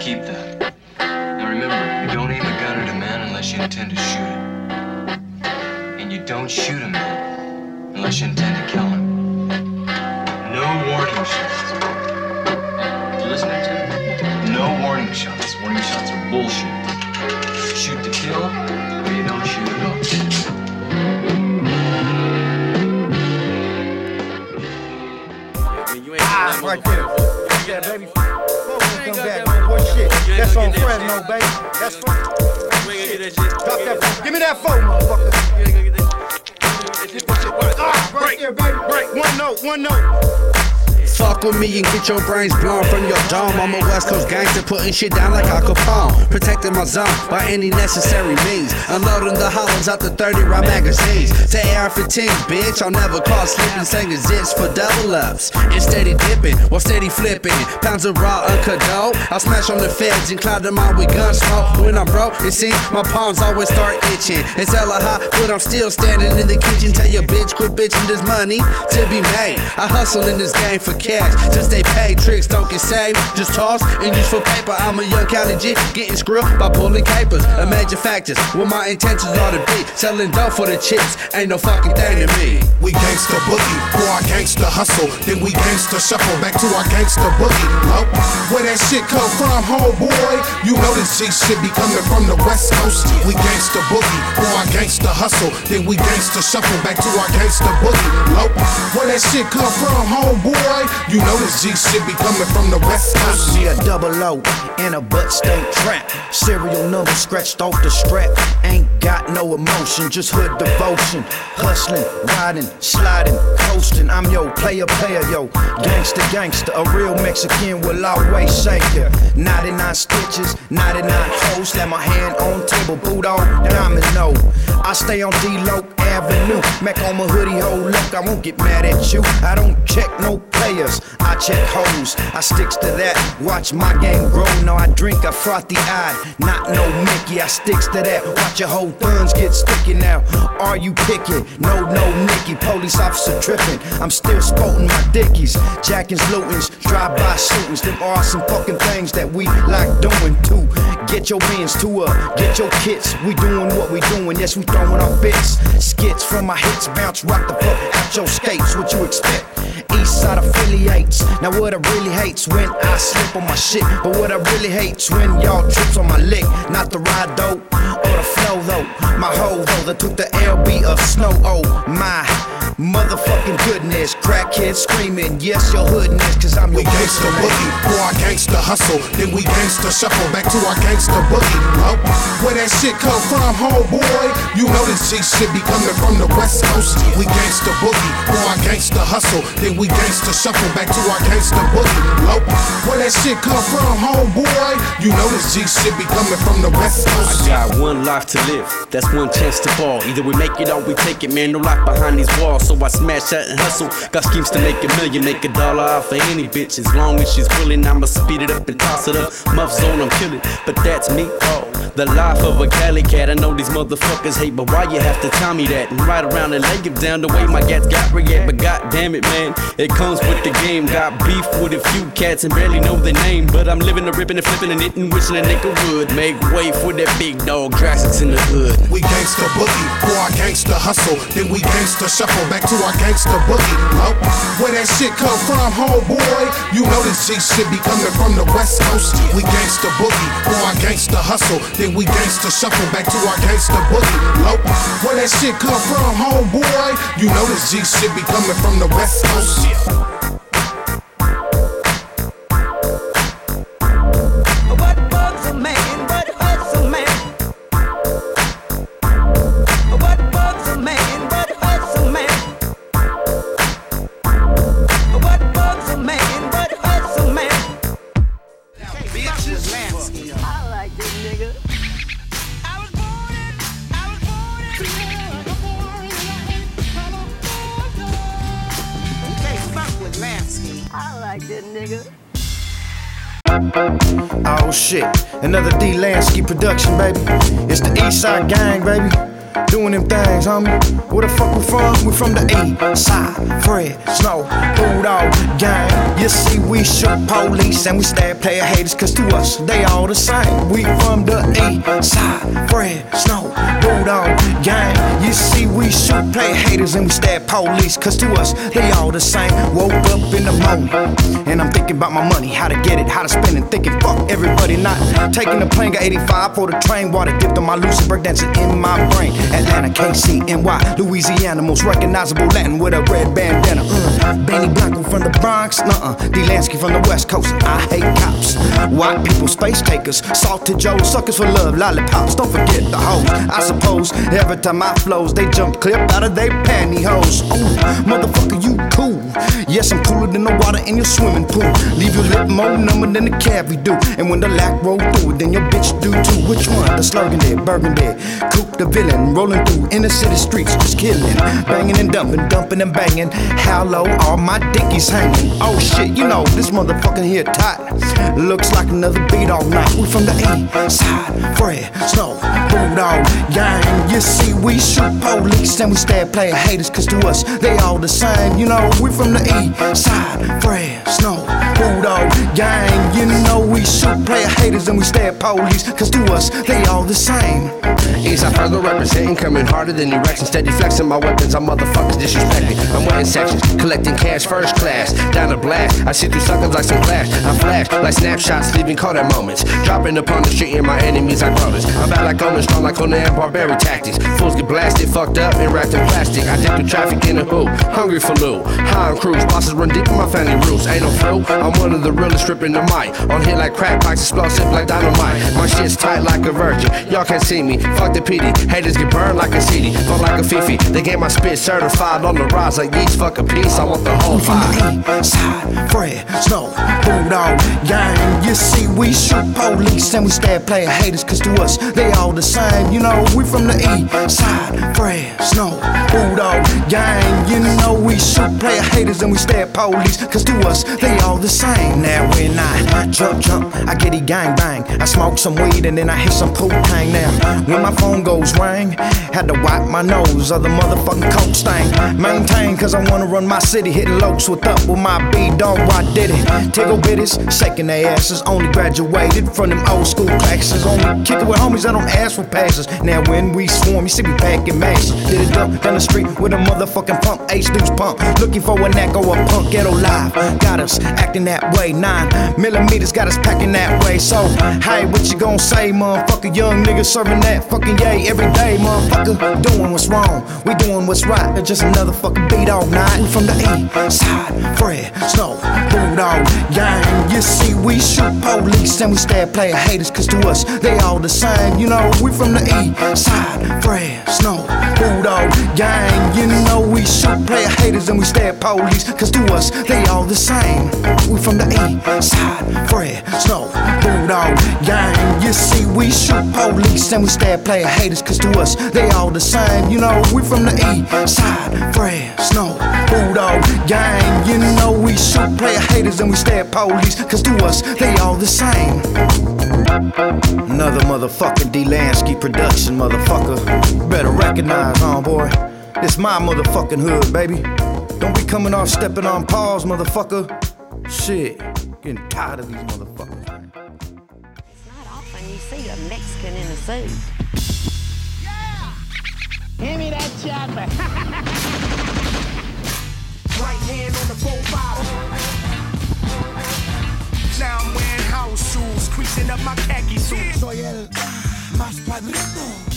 Keep that. Now remember, you don't aim a gun at a man unless you intend to shoot him. And you don't shoot a man unless you intend to kill him. No warning shots. You listening to me? No warning shots. Warning shots are bullshit. Shoot to kill, or you don't shoot at all. Ah, right there. Yeah, baby. Come back, shit. That's on Fresno, baby. That's fun. Drop that phone. Give me that phone, motherfucker. Ah, right there, baby. Break. One note, one note. Fuck with me and get your brains blown from your dome. I'm a West Coast gangster, putting shit down like Al Capone. Protecting my zone by any necessary means. Unloading the hollows out the 30 round magazines. To AR-15, bitch, I'll never call slipping. Saying zits for double ups. And steady dipping while steady flipping. Pounds of raw uncut dope. I'll smash on the feds and cloud them out with gun smoke. When I'm broke, it seems my palms always start itching. It's hella hot, but I'm still standing in the kitchen. Tell your bitch quit bitching. There's money to be made. I hustle in this game for cash. Since they pay, tricks don't get saved. Just toss and use for paper. I'm a young county G, getting screwed by pulling capers. A major factors, what my intentions are to be. Selling dough for the chips, ain't no fucking thing to me. We gangsta boogie, for our gangsta hustle. Then we gangsta shuffle back to our gangsta boogie. Low. Where that shit come from, homeboy? You know this G shit be coming from the west coast. We gangsta boogie, for our gangsta hustle. Then we gangsta shuffle back to our gangsta boogie. Low. Where that shit come from, homeboy? You know this G shit be coming from the west coast. See a double O in a butt state trap. Serial number scratched off the strap. Ain't got no emotion, just hood devotion. Hustling, riding, sliding, coasting. I'm yo player, player, yo. Gangster, gangster. A real Mexican will always shake ya. 99 stitches, 99 hoes. Slam my hand on table, boot on domino. I stay on D-Loc Avenue. Mac on my hoodie, hold look. I won't get mad at you. I don't check no players. I check hoes. I sticks to that. Watch my game grow. Now I drink a frothy eye. Not no Mickey. I sticks to that. Watch your whole thuns get sticky now. Are you picky? No, no, Nicky. Police officer tripping. I'm still sporting my dickies. Jackins, lootings, drive-by shootings. Them are some fucking things that we like doing too. Get your bins to uh, get your kits. We doing what we doing. Yes, we throwing our bits. Skits from my hits bounce, rock the fuck out your skates. What you expect? East side affiliates. Now what I really hate's when I slip on my shit. But what I really hate's when y'all trips on my lick. Not the ride though, or the flow though. My hoe though, that took the LB of snow. Oh my motherfucking goodness. Crackhead screaming, yes, your hoodness, cause I'm We your gangsta gangsta boogie, for our gangsta hustle. Then we gangsta shuffle back to our gangsta boogie. Low. Where that shit come from, homeboy? You know this G shit be coming from the west coast. We gangsta boogie, for our gangsta hustle. Then we gangsta shuffle back to our gangsta boogie. Low. Where that shit come from, homeboy? You know this G shit be coming from the west coast. I got one life to live, that's one chance to fall. Either we make it or we take it, man. No life behind these walls, so I smash that and hustle. Got schemes to make a million, make a dollar off of any bitch. As long as she's willing, I'ma speed it up and toss it up. Muff zone, I'm killing, but that's me. Oh, the life of a Cali cat. I know these motherfuckers hate, but why you have to tell me that? And ride around and lay it down the way my gats got react. But god damn it, man, it comes with the game. Got beef with a few cats and barely know their name. But I'm living the ripping and flipping and hitting, wishing a nigga would make way for that big dog. Drastics in the hood. We gangsta boogie, our gangsta hustle. Then we gangsta shuffle back to our gangsta boogie. Low. Where that shit come from, homeboy? You know this G shit be coming from the west coast. We gangsta boogie, for our gangsta hustle. Then we gangsta shuffle back to our gangsta boogie. Low. Where that shit come from, homeboy? You know this G shit be coming from the west coast. Shit, another D Lansky production, baby. It's the East Side Gang, baby. doing them things, homie. Where the fuck we from? We from the east side. Fred, Snow, Bulldog, gang. You see, we shook police and we stab player haters, cause to us, they all the same. We from the east side. Fred, we player haters and we stab police, cause to us, they all the same. Woke up in the morning and I'm thinking about my money, how to get it, how to spend it, thinking fuck everybody not taking the plane. Got 85 for the train, water dipped on my lucid break dancing in my brain. Atlanta, KC, NY, Louisiana, most recognizable Latin with a red bandana. Uh, Benny Blanco from the Bronx, nuh-uh. D-Lansky from the West Coast. I hate cops. White people, space takers, salted Joe, suckers for love, lollipops. Don't forget the hoes. I suppose every time I flows, they jump clip out of their pantyhose. Oh, motherfucker, you. Yes, I'm cooler than the water in your swimming pool. Leave your lip more number than the cavity do. And when the lack roll through then your bitch do too. Which one? The slurgan dead, burgundy. Coop the villain, rolling through inner city streets, just killing. Banging and dumping, dumping and banging. How low my dickies hanging? Oh shit, you know, this motherfucker here tight. Looks like another beat all night. We from the east side, Fred, Snow, Bulldog, gang. You see, we shoot police and we stab player haters, cause to us, they all the same. You know, we from the east side, Fresno, Bulldog, gang. You know, we shoot player haters and we stab police, cause to us, they all the same. East I further representing, coming harder than erection. Steady flexing my weapons, I'm motherfuckers disrespecting. I'm wetting sections, collecting cash first class. Down a blast, I see through suckers like some flash. I flash like snapshots, leaving caught at moments. Dropping upon the street and my enemies I quotas. I'm bad like Omen, strong like Conan, barbaric tactics. Fools get blasted, fucked up, and wrapped in plastic. I dip through traffic in a hoop, hungry for loot. High on cruise, bosses run deep in my family roots. Ain't no flu, I'm one of the realest stripping the mic. On hit like crack pipes, explosive like dynamite. My shit's tight like a virgin. Y'all can't see me, fuck the PD. Haters get burned like a CD, fuck like a Fifi. They get my spit certified on the rise like yeast. Fuck a piece, I want the whole vibe. side, Fred, Snow, Bulldog, gang. You see, we shoot police and we stab player haters, cause to us, they all the same. You know, we from the east side, Fresno, Bulldog, gang. You know, we shoot player haters and we stab police, cause to us, they all the same. Now when I jump, jump, I get a gang bang. I smoke some weed and then I hit some poop tang. Now, when my phone goes ring, had to wipe my nose of the motherfucking coke stain. Maintain, cause I wanna run my city, hitting lokes with up with my B dog, why did it? Tiggle bitties, shaking their asses, only graduated from them old school classes. Only kick it with homies, I don't ask for passes. Now when we swarm, you see me packing masses. Did it up down the street with a motherfucking pump, H deuce pump. Looking for a neck or a punk ghetto live. Got us acting that way, nine millimeters got us packing that way. So, hey, what you gonna say, motherfucker? Young nigga serving that fucking yay every day, motherfucker. Doing what's wrong, we doing what's right. It's just another fucking beat all night. We from the east side, Fred, Snow, Bulldog, gang. You see, we shoot police and we stab player haters, cause to us, they all the same. You know, we from the east side, Fresno, Bulldog, gang. You know, we shoot player haters and we stab police, cause to us, they all the same. We from the east side, Fred, Snow, Bulldog, gang. You see, we shoot police and we stab player haters, cause to us, they all the same. You know, we from the east side, Fresno, Bulldog, gang. You know, we shoot player haters and we stab police, cause to us, they all the same. Another motherfucking D Lansky production, motherfucker. Better recognize, huh, boy? This my motherfucking hood, baby. Don't be coming off stepping on paws, motherfucker. Shit, getting tired of these motherfuckers. It's not often you see a Mexican in a suit. Yeah! Give me that chopper. Right hand on the profile. Now I'm wearing house shoes, creasing up my khaki suit. Soy el más padrino.